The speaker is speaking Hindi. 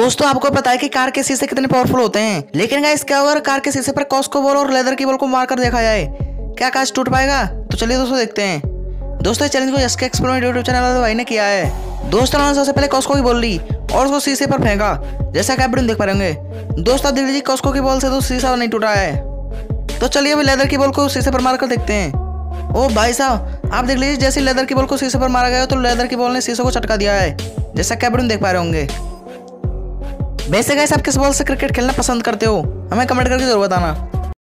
दोस्तों आपको पता है कि कार के शीशे कितने पावरफुल होते हैं। लेकिन गाइस क्या अगर कार के शीशे पर कॉस्को बॉल और लेदर की बॉल को मारकर देखा जाए? क्या काश टूट पाएगा? तो चलिए दोस्तों, देखते हैं। दोस्तों चैलेंज को एसके एक्सपेरिमेंट यूट्यूब चैनल वाले भाई ने किया है। दोस्तों उन्होंने सबसे पहले कॉस्को की बॉल ली और उसको शीशे पर फेंका। जैसा कि आप देख पा रहे होंगे दोस्तों देख लीजिए कॉस्को की बॉल से तो शीशा नहीं टूटा है। तो चलिए अभी लेदर की बॉल को शीशे पर मारकर देखते हैं। ओ भाई साहब, आप देख लीजिए, जैसे लेदर की बॉल को शीशे पर मारा गया तो लेदर की बॉल ने शीशे को चटका दिया है। जैसा कैबरिन देख पा रहे होंगे। वैसे गैस आप किस बॉल से क्रिकेट खेलना पसंद करते हो। हमें कमेंट करके ज़रूर बताना।